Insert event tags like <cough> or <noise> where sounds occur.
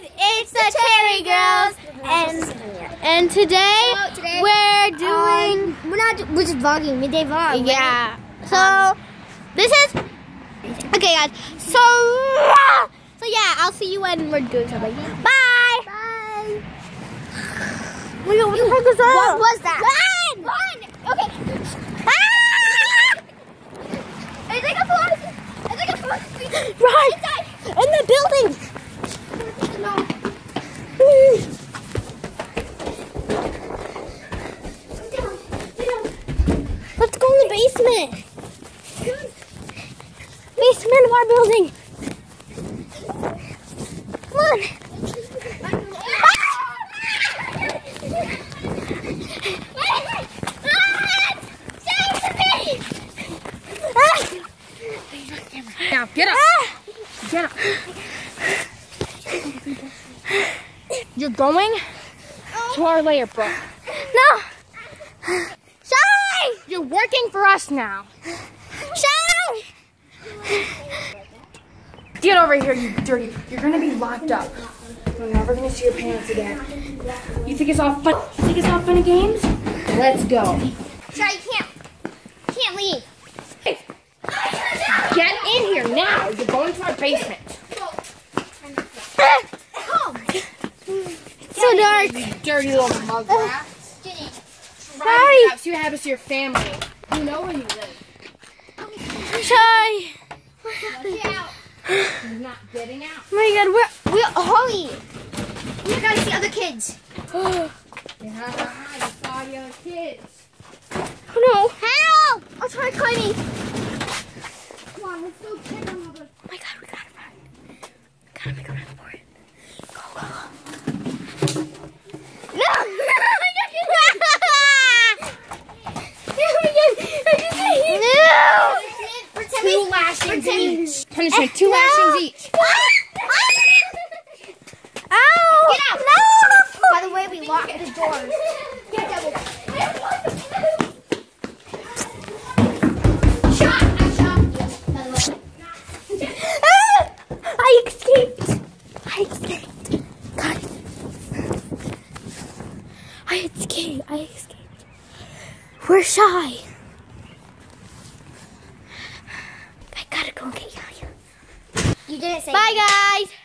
guys, it's the Cherry Girls, and and today, So today, we're doing Um, we're not. We're just vlogging midday vlog. right? yeah. So this is okay, guys. So so yeah, I'll see you when we're doing something. Bye. Bye. Wait, what the heck is that? What was that? Run! Run. Okay. Ah! It's like a vlog. It's like a vlog. Run! In the building. No. Let's go in the basement. Basement of our building. Come on. Now get up. Get up. You're going to our layer, bro. No. Chey! You're working for us now. Chey! Get over here, you dirty. You're gonna be locked up. We're never gonna see your parents again. You think it's all fun? You think it's all fun and games? Let's go. Chey, you can't. Can't leave. Hey, get in here now. You're going to our basement. Oh. So dark. You dirty little mugrat. Oh. Hi. See what happens to your family. You know where you live. Chey. You're not getting out. Oh <gasps> my god, we're we're Holly. We gotta see other kids. Yeah, you saw the other kids. oh no. Help! I'll try climbing. Come on, let's go check on the Oh my god, we gotta run. We gotta make a run for it. Go, go, go. No! Lashings each. Punishment, two lashings each. Ow! Get out. No! By the way, we locked the doors. Get double. Shot. I shot you. By. I escaped. I escaped. God. I escaped. I escaped. We're shy. I gotta go and get Yaya. You didn't say. Bye, guys.